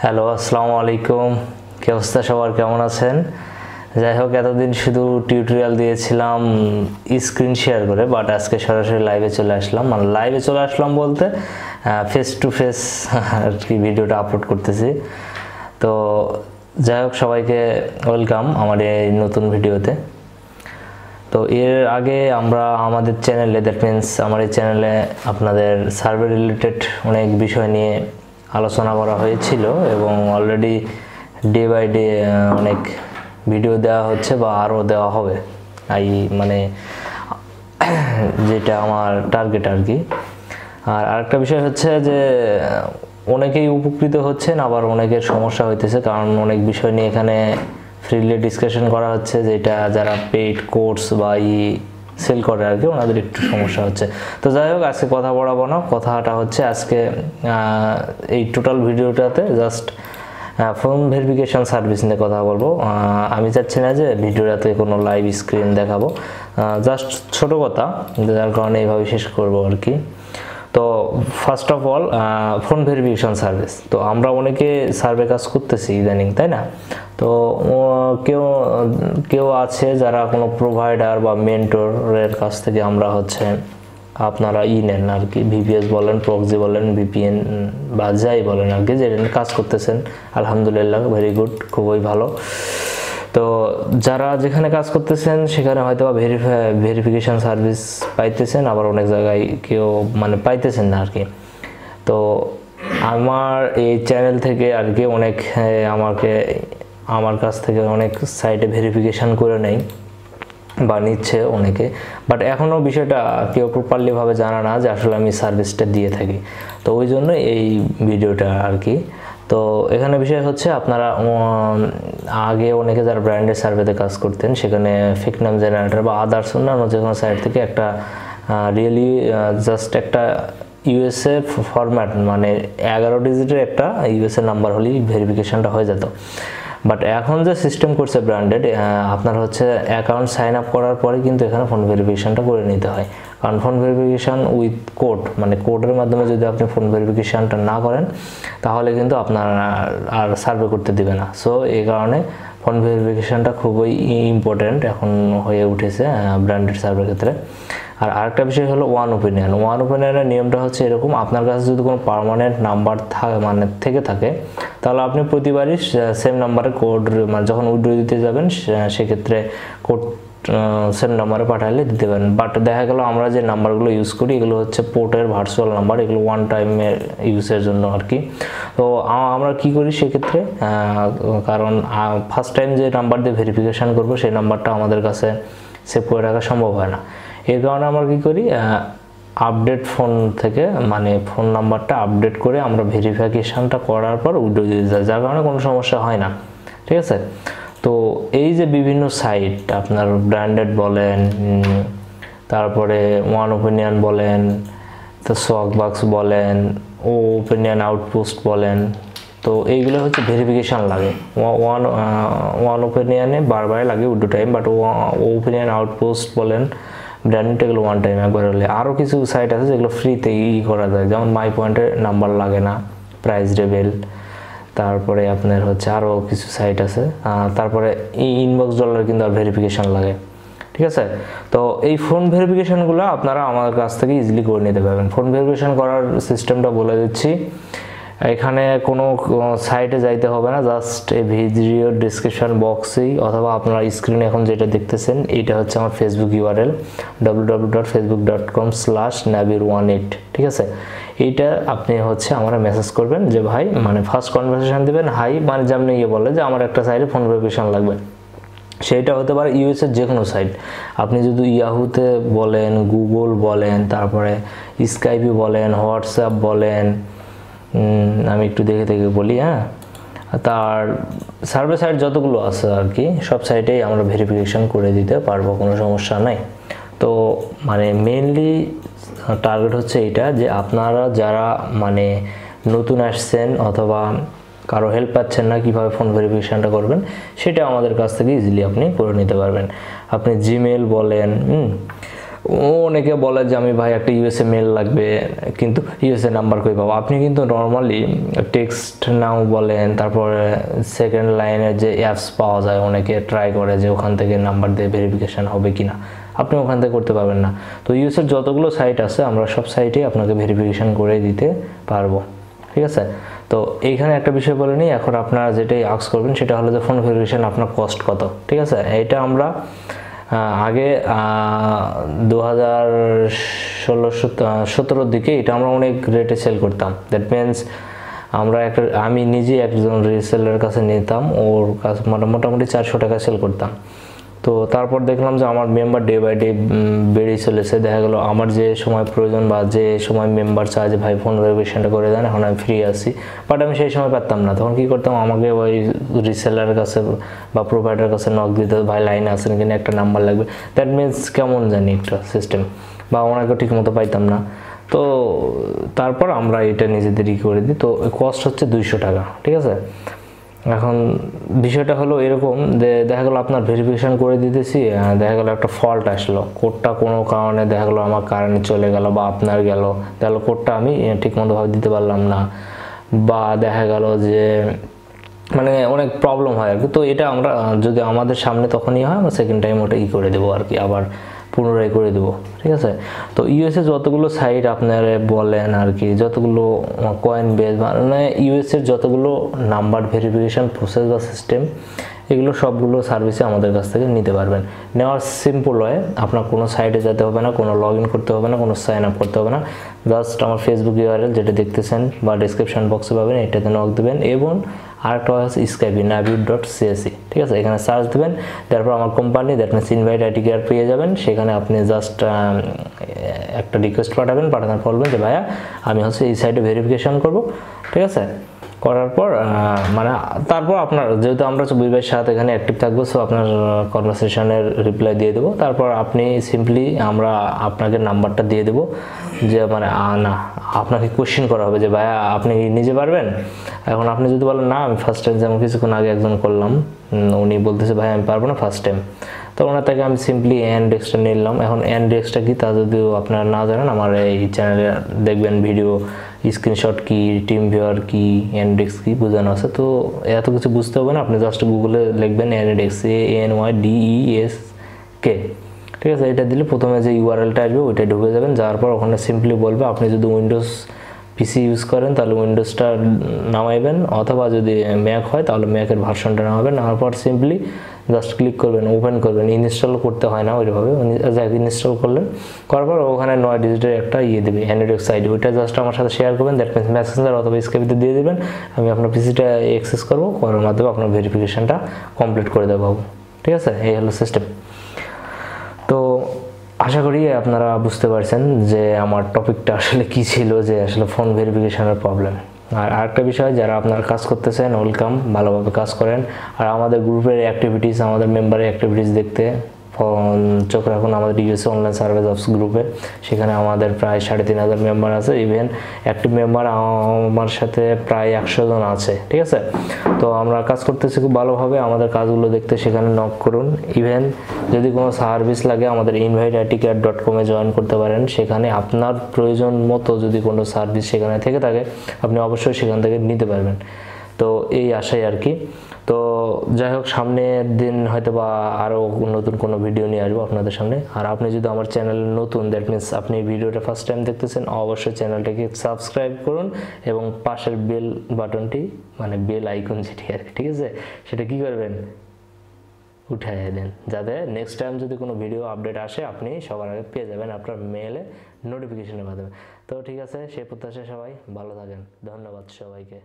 Hello, আসসালামু আলাইকুম। কি অবস্থা? সবার কেমন আছেন? যাই হোক, এতদিন শুধু টিউটোরিয়াল দিয়েছিলাম স্ক্রিন শেয়ার করে বাট আজকে সরাসরি লাইভে চলে আসলাম। মানে লাইভে চলে আসলাম বলতে ফেস টু ফেস আর কি ভিডিওটা আপলোড করতেছি। তো যাই হোক, সবাইকে ওয়েলকাম আমার এই নতুন ভিডিওতে। তো এর আগে আমরা আমাদের চ্যানেলে দ্যাট মিন্স আমার এই চ্যানেলে আপনাদের সার্ভে রিলেটেড অনেক বিষয় নিয়ে আলোচনা করা হয়েছিল এবং অলরেডি ডে বাই ডে অনেক ভিডিও দেওয়া হচ্ছে বা আরও দেওয়া হবে। এই মানে যেটা আমার টার্গেট আর কি। আর আরেকটা বিষয় হচ্ছে যে, অনেকেই উপকৃত হচ্ছেন, আবার অনেকের সমস্যা হইতেছে কারণ অনেক বিষয় নিয়ে এখানে ফ্রিলি ডিসকাশন করা হচ্ছে, যেটা যারা পেইড কোর্স বা ই সেল করে আর কি, ওনাদের একটু সমস্যা হচ্ছে। তো যাই হোক, আজকে কথা বলাবো না, কথাটা হচ্ছে আজকে এই টোটাল ভিডিওটাতে জাস্ট ফোন ভেরিফিকেশান সার্ভিস নিয়ে কথা বলব। আমি চাচ্ছি না যে ভিডিওটাতে কোনো লাইভ স্ক্রিন দেখাবো। জাস্ট ছোট কথা, যার কারণে এইভাবে শেষ করব আর কি। তো first of all phone verification service তো আমরা অনেকে সার্ভে কাজ করতেছি ইদানিং, তাই না? তো কেউ কেউ আছে যারা কোনো প্রোভাইডার বা মেন্টরের কাছ থেকে আমরা হচ্ছে আপনারা ই নেন আর কি ভিপিএস বলেন প্রক্সি বলেন ভিপিএন বা যাই বলেন আর কি, যে কাজ করতেছেন। আলহামদুলিল্লাহ ভেরি গুড খুবই ভালো। তো যারা যেখানে কাজ করতেছেন, সেখানে হয়তো বা ভেরিফিকেশান সার্ভিস পাইতেছেন, আবার অনেক জায়গায় কেউ মানে পাইতেছেন না আর কি তো আমার এই চ্যানেল থেকে আর কি অনেক আমাকে, আমার কাছ থেকে অনেক সাইটে ভেরিফিকেশান করে নেয় বা নিচ্ছে অনেকে। বাট এখনও বিষয়টা কেউ প্রপারলিভাবে জানা না যে আসলে আমি সার্ভিসটা দিয়ে থাকি। তো ওই জন্য এই ভিডিওটা আর কি তো এখানে বিষয় হচ্ছে আপনারা আগে অনেকে যারা ব্র্যান্ডের সার্ভেতে কাজ করতেন, সেখানে ফেক নাম জেনারেটর বা আদার্স অন্যান্য যে কোনো সাইট থেকে একটা রিয়েলি জাস্ট একটা ইউএসএ ফরম্যাট মানে এগারো ডিজিটের একটা ইউএসএ নাম্বার হলেই ভেরিফিকেশনটা হয়ে যেত। বাট এখন যে সিস্টেম করছে ব্র্যান্ডেড আপনার হচ্ছে অ্যাকাউন্ট সাইন আপ করার পরে কিন্তু এখানে ফোন ভেরিফিকেশনটা করে নিতে হয়। কারণ ফোন ভেরিফিকেশান উইথ কোড মানে কোডের মাধ্যমে যদি আপনি ফোন ভেরিফিকেশানটা না করেন, তাহলে কিন্তু আপনার আর সার্ভে করতে দিবে না। সো এই কারণে ফোন ভেরিফিকেশানটা খুবই ইম্পর্ট্যান্ট এখন হয়ে উঠেছে ব্র্যান্ডেড সার্ভের ক্ষেত্রে। আর আরেকটা বিষয় হলো ওয়ান ওপিনিয়ন ওয়ান ওপিনিয়নের নিয়মটা হচ্ছে এরকম, আপনার কাছে যদি কোনো পারমানেন্ট নাম্বার থাকে মানে থেকে থাকে, তাহলে আপনি প্রতিবারই সেম নাম্বারে কোড মানে যখন উইড্রো দিতে যাবেন সেক্ষেত্রে কোড সেম নাম্বারে পাঠালে দিতে পারেন। বাট দেখা গেল আমরা যে নাম্বারগুলো ইউজ করি, এগুলো হচ্ছে পোর্টের ভার্চুয়াল নাম্বার এগুলো ওয়ান টাইমের ইউজের জন্য আর কি তো আমরা কি করি সেক্ষেত্রে? কারণ ফার্স্ট টাইম যে নাম্বার দিয়ে ভেরিফিকেশান করব, সেই নাম্বারটা আমাদের কাছে সেভ করে রাখা সম্ভব হয় না। এই কারণে আমরা কী করি? আপডেট ফোন থেকে মানে ফোন নাম্বারটা আপডেট করে আমরা ভেরিফিকেশানটা করার পর উইড্রো দিয়ে যাই যার কারণে কোনো সমস্যা হয় না। ঠিক আছে? তো এই যে বিভিন্ন সাইট আপনার ব্র্যান্ডেড বলেন তারপরে ওয়ান ওপিনিয়ন বলেন, তো সক বাক্স বলেন, ও ওপিনিয়ন আউটপোস্ট বলেন, তো এইগুলো হচ্ছে ভেরিফিকেশান লাগে। ওয়ান ওয়ান ওপিনিয়নে বারবার লাগে উড্ডো টাইম বাট ও ওপিনিয়ন আউটপোস্ট বলেন ব্র্যান্ড এগুলো ওয়ান টাইম একবার হলে। আরও কিছু সাইট আছে যেগুলো ফ্রিতে ই করা যায়, যেমন মাই পয়েন্টের নাম্বার লাগে না প্রাইস লেভেল তারপরে আপনার হচ্ছে আরও কিছু সাইট আছে। তারপরে ইনবক্স ডলার কিন্তু আর ভেরিফিকেশান লাগে। ঠিক আছে? তো এই ফোন ভেরিফিকেশানগুলো আপনারা আমাদের কাছ থেকে ইজিলি করে নিতে পারবেন। ফোন ভেরিফিকেশান করার সিস্টেমটা বলে দিচ্ছি। এখানে কোনো সাইটে যাইতে হবে না। জাস্ট এই ভিডিও ডিসক্রিপশন বক্সেই অথবা আপনারা স্ক্রিনে এখন যেটা দেখতেছেন এটা হচ্ছে আমার Facebook URL W W dot Facebook dot com slash one eight ঠিক আছে? এইটা আপনি হচ্ছে আমরা মেসেজ করবেন যে, ভাই মানে ফার্স্ট কনভারসেশন দেবেন। হাই মানে যেমন ইয়ে বলে যে, আমার একটা সাইডে ফোন ভেরিফিকেশন লাগবে। সেইটা হতে পারে ইউএসের যে কোনো সাইট আপনি যদি ইয়াহুতে বলেন গুগল বলেন, তারপরে স্কাইপি বলেন হোয়াটসঅ্যাপ বলেন আমি একটু দেখে দেখে বলি হ্যাঁ? তার সার্ভে সাইট যতগুলো আছে আর কি, সব সাইটেই আমরা ভেরিফিকেশন করে দিতে পারব, কোনো সমস্যা নাই। তো মানে মেনলি টার্গেট হচ্ছে এটা যে আপনারা যারা মানে নতুন আসছেন অথবা কারও হেল্প পাচ্ছেন না কীভাবে ফোন ভেরিফিকেশানটা করবেন, সেটা আমাদের কাছ থেকে ইজিলি আপনি করে নিতে পারবেন। আপনি জিমেল বলেন ও অনেকে বলে যে আমি ভাই একটা ইউএসএ মেল লাগবে, কিন্তু ইউএসএ নাম্বার কই পাবো? আপনি কিন্তু নর্মালি টেক্সট নাও বলেন, তারপরে সেকেন্ড লাইনের যে অ্যাপস পাওয়া যায়, অনেকে ট্রাই করে যে ওখান থেকে নাম্বার দিয়ে ভেরিফিকেশান হবে কি না আপনি ওখান থেকে করতে পারবেন না। তো ইউএসের যতগুলো সাইট আছে, আমরা সব সাইটেই আপনাকে ভেরিফিকেশান করে দিতে পারব। ঠিক আছে? তো এইখানে একটা বিষয় বলে নিই, এখন আপনারা যেটাই আক্স করবেন, সেটা হলো যে ফোন ভেরিফিকেশান আপনার কস্ট কত। ঠিক আছে? এটা আমরা আগে দু হাজার ষোলো সতেরোর দিকে এটা আমরা অনেক রেটে সেল করতাম। দ্যাট মিনস আমরা একটা, আমি নিজে একজন রিসেলের কাছে নিতাম, ওর কাছে মোটামুটি চারশো টাকা সেল করতাম। তো তারপর দেখলাম যে আমার মেম্বার ডে বাই ডে বেড়েই চলেছে। দেখা গেলো আমার যে সময় প্রয়োজন বা যে সময় মেম্বার চায় যে, ভাই ফোন ভেরিফিকেশনটা করে দেন, এখন আমি ফ্রি আছি। বাট আমি সেই সময় পারতাম না। তখন কী করতাম, আমাকে ওই রিসেলারের কাছে বা প্রোভাইডারের কাছে নক দিতে ভাই লাইনে আছেন কিনা, একটা নাম্বার লাগবে। দ্যাট মিনস কেমন জানি একটা সিস্টেম বা ওনাকে ঠিক মতো পাইতাম না। তো তারপর আমরা এটা নিজেদেরই করে দিই। তো কস্ট হচ্ছে দুইশো টাকা, ঠিক আছে? এখন বিষয়টা হলো এরকম যে দেখা গেলো আপনার ভেরিফিকেশন করে দিতেছি দেখা গেলো একটা ফল্ট আসলো। কোডটা কোনো কারণে দেখা গেলো আমার কারেন্ট চলে গেল বা আপনার গেল। গেলো কোডটা আমি ঠিক মতোভাবে দিতে পারলাম না। বা দেখা গেল যে মানে অনেক প্রবলেম হয় আর কি। তো এটা আমরা যদি আমাদের সামনে তখনই হয়, আমরা সেকেন্ড টাইম ওটা ই করে দেবো আর কি। আবার পুনরায় করে দেবো, ঠিক আছে? তো ইউএসএ যতগুলো সাইট আপনারা বলেন আর কি, যতগুলো কয়েন বেস মানে ইউএসএর যতগুলো নাম্বার ভেরিফিকেশন প্রসেস বা সিস্টেম এগুলো সবগুলো সার্ভিসে আমাদের কাছ থেকে নিতে পারবেন। নেওয়ার সিম্পল হয় আপনার কোনো সাইটে যেতে হবে না, কোনো লগ করতে হবে না, কোনো সাইন আপ করতে হবে না। জাস্ট আমার ফেসবুক ইউআরএল যেটা দেখতেছেন বা ডিসক্রিপশন বক্সে পাবেন, এটাতে নক দেবেন এবং আরেকটা আছে স্কাইপি নাভি ডট সিএসি ঠিক আছে? এখানে সার্চ দেবেন, তারপর আমার company that means Invite IT Care পেয়ে যাবেন। সেখানে আপনি জাস্ট একটা রিকোয়েস্ট পাঠাবেন, পাঠানোর বলবেন যে, ভাইয়া, আমি হচ্ছে এই সাইটে ভেরিফিকেশন করব। ঠিক আছে? করার পর মানে তারপর আপনার যেহেতু আমরা চব্বিশ বাইশ সাত এখানে অ্যাক্টিভ থাকব সো আপনার কনভারসেশনের রিপ্লাই দিয়ে দেবো। তারপর আপনি সিম্পলি আমরা আপনাকে নাম্বারটা দিয়ে দেবো যে মানে না, আপনাকে কোশ্চেন করা হবে যে, ভাইয়া, আপনি নিজে পারবেন? এখন আপনি যদি বলেন, না, আমি ফার্স্ট টাইম যেমন কিছুক্ষণ আগে একজন করলাম। উনি বলতেছে ভাই আমি পারব না ফার্স্ট টাইম তো ওনার থেকে আমি সিম্পলি অ্যান্ডেক্সটা নিলাম। এখন অ্যান্ডেক্সটা কি তা যদিও আপনারা না জানেন, আমার এই চ্যানেলে দেখবেন ভিডিও স্ক্রিনশট কি টিম ভিউয়ার কি অ্যান্ডেক্স কি বোঝানো আছে। তো এত কিছু বুঝতে হবে না, আপনি জাস্ট গুগলে লিখবেন AnyDesk A N Y D E S K ঠিক আছে? এটা দিলে প্রথমে যে ইউআরএলটা আসবে ওইটা ঢুকে যাবেন। যাওয়ার পর ওখানে সিম্পলি বলবে, আপনি যদি উইন্ডোজ পিসি ইউজ করেন, তাহলে উইন্ডোজটা নামাইবেন। অথবা যদি ম্যাক হয়, তাহলে ম্যাকের ভার্সনটা নামাবেন। নেওয়ার পর সিম্পলি জাস্ট ক্লিক করবেন ওপেন করবেন ইনস্টল করতে হয় না ওইভাবে। যাক ইনস্টল করলেন। করার পর ওখানে নয় ডিজিটের একটা ইয়ে দেবে অ্যান্ড্রয়েড সাইড ওইটা জাস্ট আমার সাথে শেয়ার করবেন দ্যাট মিনস মেসেঞ্জার অথবা স্কেপিতে দিয়ে দেবেন। আমি আপনার পিসিটা অ্যাক্সেস করব, করার মাধ্যমে আপনার ভেরিফিকেশানটা কমপ্লিট করে দেবো ঠিক আছে? এই হলো সিস্টেম তো আশা করি আপনারা বুঝতে পারছেন যে আমার টপিকটা আসলে কি ছিল, যে আসলে ফোন ভেরিফিকেশানের প্রবলেম আর আরেকটা বিষয়, যারা আপনারা কাজ করতেছেন ওয়েলকাম ভালোভাবে কাজ করেন। আর আমাদের গ্রুপের অ্যাক্টিভিটিস আমাদের মেম্বারের অ্যাক্টিভিটিস দেখতে চোখ রাখুন আমাদের ইউএসএ অনলাইন সার্ভিস অফস গ্রুপে সেখানে আমাদের প্রায় সাড়ে তিন হাজার মেম্বার আছে। ইভেন অ্যাক্টিভ মেম্বার আমার সাথে প্রায় একশো জন আছে, ঠিক আছে? তো আমরা কাজ করতেছি খুব ভালোভাবে। আমাদের কাজগুলো দেখতে সেখানে নক করুন। ইভেন যদি কোনো সার্ভিস লাগে, আমাদের ইনভাইট আইটি কেয়ার ডট কমে জয়েন করতে পারেন। সেখানে আপনার প্রয়োজন মতো যদি কোনো সার্ভিস সেখানে থেকে থাকে, আপনি অবশ্যই সেখান থেকে নিতে পারবেন। তো এই আশাই আর কি। তো যাই হোক সামনের দিন হয়তো বা আরও নতুন কোনো ভিডিও নিয়ে আসব আপনাদের সামনে। আর আপনি যদি আমার চ্যানেল নতুন দ্যাট মিনস আপনি ভিডিওটা ফার্স্ট টাইম দেখতেছেন, অবশ্যই চ্যানেলটাকে সাবস্ক্রাইব করুন এবং পাশের বেল বাটনটি মানে বেল আইকন যেটি আর ঠিক আছে? সেটা কি করবেন? উঠাই দেন, যাতে নেক্সট টাইম যদি কোনো ভিডিও আপডেট আসে, আপনি সবার আগে পেয়ে যাবেন আপনার মেলে নোটিফিকেশনের মাধ্যমে। তো ঠিক আছে সে প্রত্যাশা সবাই ভালো থাকেন। ধন্যবাদ সবাইকে।